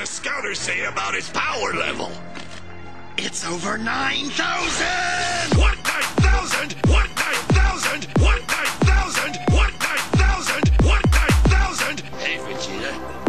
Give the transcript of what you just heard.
the scouters say about his power level? It's over 9,000! What 9,000? What 9,000? What 9,000? What 9,000? What 9,000? Hey, Vegeta.